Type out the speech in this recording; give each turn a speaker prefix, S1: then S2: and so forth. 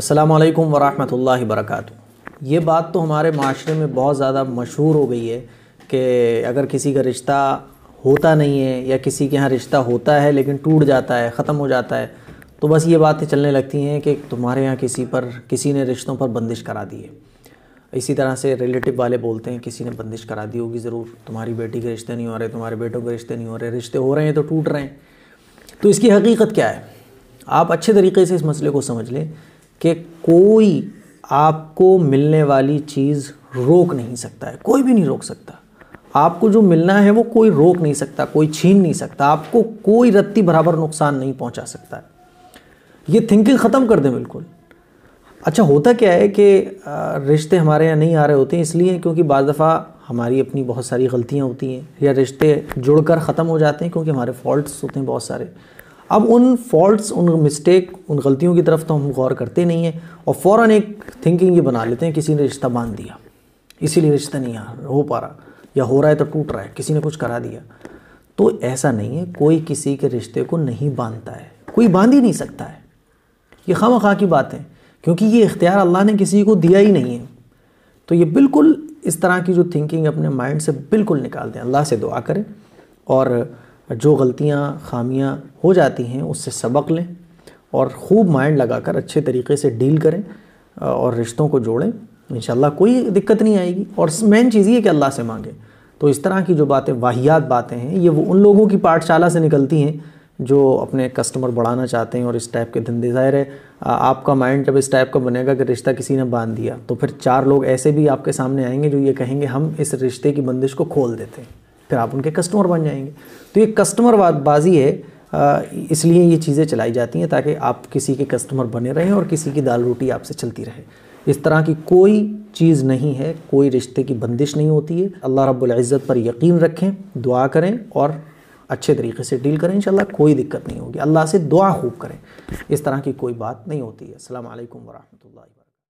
S1: अस्सलाम वालेकुम वरहमतुल्लाहि ये बात तो हमारे माशरे में बहुत ज़्यादा मशहूर हो गई है कि अगर किसी का रिश्ता होता नहीं है या किसी के यहाँ रिश्ता होता है लेकिन टूट जाता है, ख़त्म हो जाता है तो बस ये बातें चलने लगती हैं कि तुम्हारे यहाँ किसी पर, किसी ने रिश्तों पर बंदिश करा दी है। इसी तरह से रिलेटिव वाले बोलते हैं, किसी ने बंदिश करा दी होगी ज़रूर, तुम्हारी बेटी के रिश्ते नहीं हो रहे, तुम्हारे बेटों के रिश्ते नहीं हो रहे, रिश्ते हो रहे हैं तो टूट रहे हैं। तो इसकी हकीकत क्या है? आप अच्छे तरीके से इस मसले को समझ लें। कि कोई आपको मिलने वाली चीज़ रोक नहीं सकता है। कोई भी नहीं रोक सकता। आपको जो मिलना है वो कोई रोक नहीं सकता, कोई छीन नहीं सकता। आपको कोई रत्ती बराबर नुकसान नहीं पहुँचा सकता है। ये थिंकिंग ख़त्म कर दें बिल्कुल। अच्छा होता क्या है कि रिश्ते हमारे यहाँ नहीं आ रहे होते हैं इसलिए क्योंकि बाद दफ़ा हमारी अपनी बहुत सारी गलतियाँ होती हैं, या रिश्ते जुड़कर ख़त्म हो जाते हैं, क्योंकि हमारे फॉल्ट्स होते हैं बहुत सारे। अब उन फॉल्ट्स उन मिस्टेक उन गलतियों की तरफ़ तो हम गौर करते नहीं हैं और फ़ौर एक थिंकिंग ये बना लेते हैं, किसी ने रिश्ता बाँध दिया, इसीलिए रिश्ता नहीं हो पा रहा, या हो रहा है तो टूट रहा है, किसी ने कुछ करा दिया। तो ऐसा नहीं है, कोई किसी के रिश्ते को नहीं बांधता है, कोई बाँध ही नहीं सकता है। ये खाम खा की बात है, क्योंकि ये इख्तियार अल्लाह ने किसी को दिया ही नहीं है। तो ये बिल्कुल इस तरह की जो थिंकिंग अपने माइंड से बिल्कुल निकाल दें, अल्लाह से दुआ करें और जो गलतियाँ, खामियाँ हो जाती हैं, उससे सबक लें और ख़ूब माइंड लगाकर अच्छे तरीके से डील करें और रिश्तों को जोड़ें। इन कोई दिक्कत नहीं आएगी। और मेन चीज़ ये कि अल्लाह से मांगें। तो इस तरह की जो बातें, वाहियात बातें हैं, ये वो उन लोगों की पाठशाला से निकलती हैं जो अपने कस्टमर बढ़ाना चाहते हैं और इस टाइप के धंधे ज़ाहिर है। आपका माइंड जब इस टाइप का बनेगा कि रिश्ता किसी ने बाँध दिया तो फिर चार लोग ऐसे भी आपके सामने आएँगे जो ये कहेंगे, हम इस रिश्ते की बंदिश को खोल देते हैं। फिर आप उनके कस्टमर बन जाएँगे। तो ये कस्टमर बाजी है इसलिए ये चीज़ें चलाई जाती हैं ताकि आप किसी के कस्टमर बने रहें और किसी की दाल रोटी आपसे चलती रहे। इस तरह की कोई चीज़ नहीं है, कोई रिश्ते की बंदिश नहीं होती है। अल्लाह रब्बुल इज़्ज़त पर यकीन रखें, दुआ करें और अच्छे तरीके से डील करें, इंशाल्लाह कोई दिक्कत नहीं होगी। अल्लाह से दुआ खूब करें। इस तरह की कोई बात नहीं होती है। अल्लाम वरहमल